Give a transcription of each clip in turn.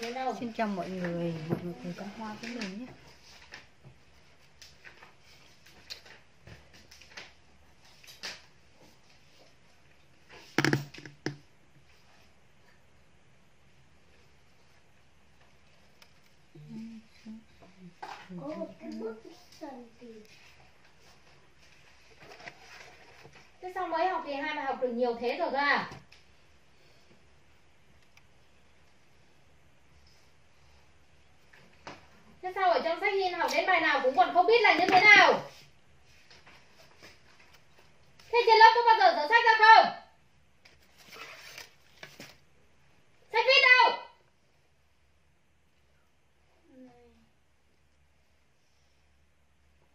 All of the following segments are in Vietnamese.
Xin chào mọi người, mọi người cùng cắm hoa với mình nhé. có một cái bức thần kỳ Thế sao mới học kỳ hai mà học được nhiều thế rồi cơ à? Thế sao ở trong sách in học đến bài nào cũng còn không biết là như thế nào? Thế trên lớp có bao giờ dở sách ra không? Sách viết đâu?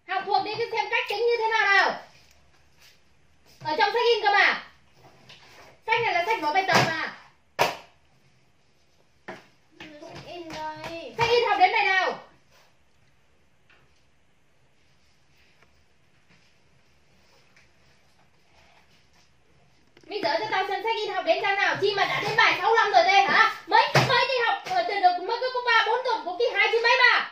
Học thuộc đi cứ xem cách tính như thế nào nào Ở trong sách in cơ mà Sách này là sách vở bài tập mà in đây Sách in học đến bài nào Bây giờ cho tao xem sách in học đến trang nào Chi mà đã đến bài 65 rồi đây hả Mới mới đi học ờ, từ được mới có 3 4 tuần của kỳ 2 chứ mấy mà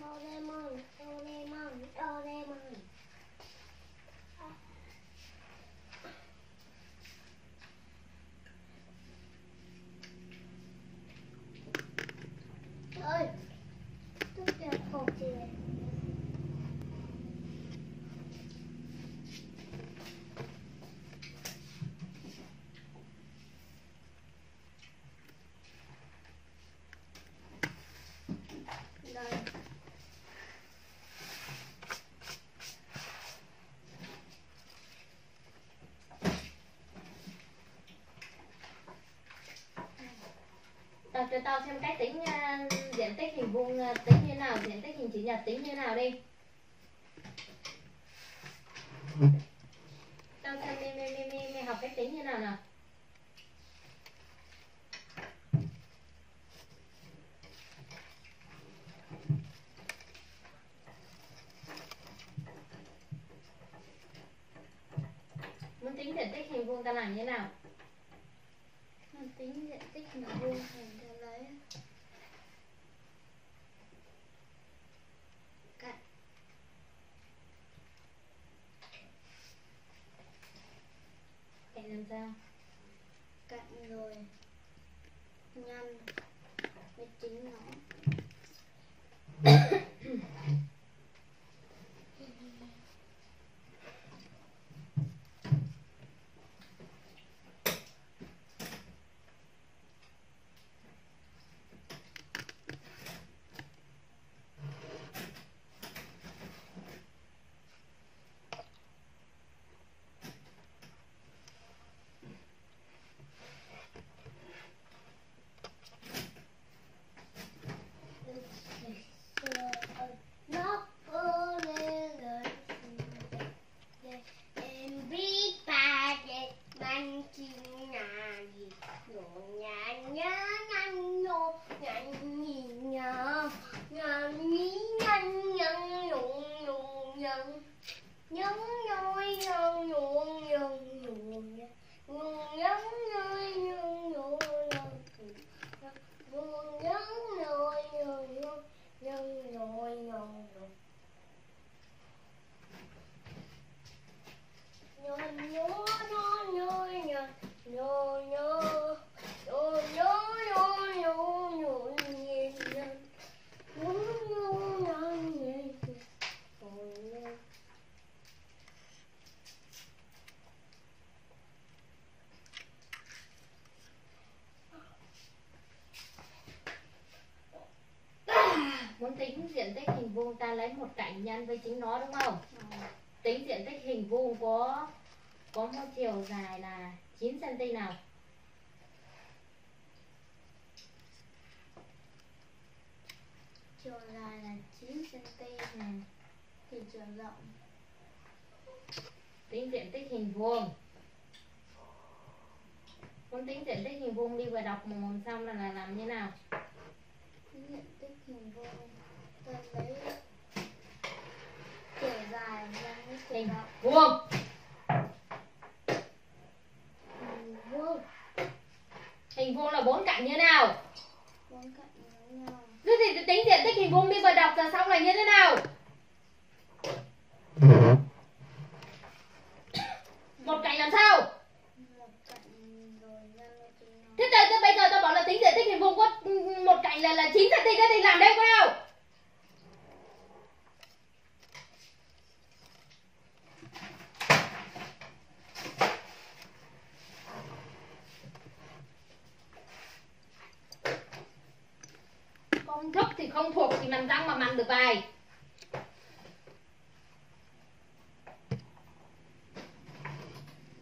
Doraemon Doraemon Doraemon ơi tôi kêu không chị đây Đọc cho tao xem cách tính à, diện tích hình vuông à, tính như nào, diện tích hình chữ nhật tính như nào đi. Tao xem mi mi mi mi, mi học cách tính như nào nào. Muốn tính diện tích hình vuông tao làm như nào? Mình tính diện tích hình vuông thành ra lấy cạnh Cạnh làm sao? cạnh rồi nhanh mới tính nó cạnh nhân với chính nó đúng không? Tính diện tích hình vuông có có một chiều dài là 9 cm nào? chiều dài là 9 cm này thì chiều rộng tính diện tích hình vuông muốn tính diện tích hình vuông đi vừa đọc một một xong là, là làm như nào diện tích hình vuông tôi lấy chiều dài rộng vuông hình vuông hình vuông là bốn cạnh như nào? Bốn cạnh giống nhau Thế thì tính diện tích hình vuông đi vừa đọc giờ xong là như thế nào? Một cạnh làm sao? Thế giờ bây giờ tao bảo là tính diện tích hình vuông có một cạnh là là 9 cm thế thì làm đây có nào thì không thuộc thì làm răng mà mặn được bài.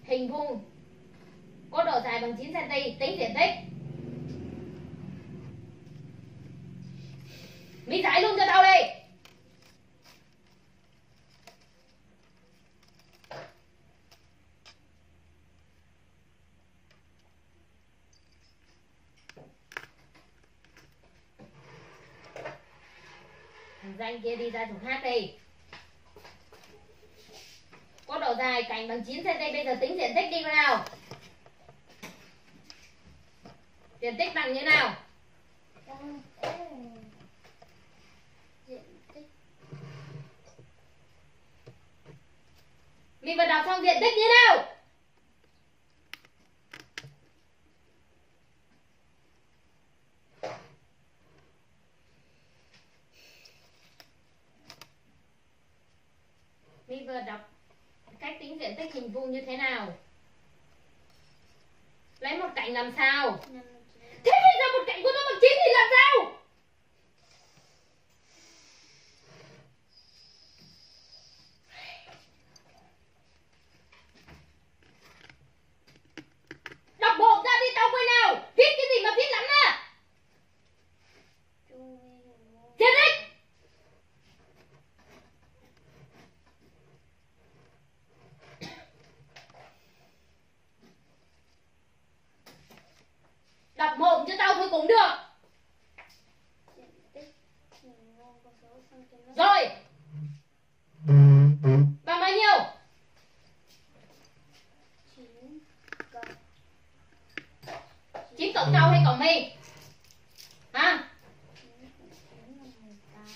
Hình vuông. Có độ dài bằng 9 cm tính diện tích. Mỹ giải luôn cho tao đi. Danh kia đi ra thùng hát đi. Có độ dài cạnh bằng 9 cm bây giờ tính diện tích đi vào nào. Diện tích bằng như nào? Mình vừa đọc xong diện tích như nào mình vừa đọc cách tính diện tích hình vuông như thế nào lấy một cạnh làm sao? Thế bây giờ một cạnh của nó bằng chín thì làm sao đọc một ra đi tao quên nào viết cái gì mà viết lắm à chu vi hình vuông viết đi đọc một cho tao thôi cũng được. Rồi. Bằng bao nhiêu? Chín cộng chín tao hay cộng mi hả?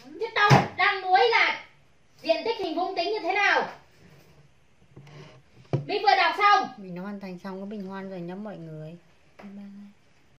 Chứ tao đang muối là diện tích hình vuông tính như thế nào? Mình vừa đọc xong. Mình nó hoàn thành xong cái bình hoan rồi nhắm mọi người. Bye bye.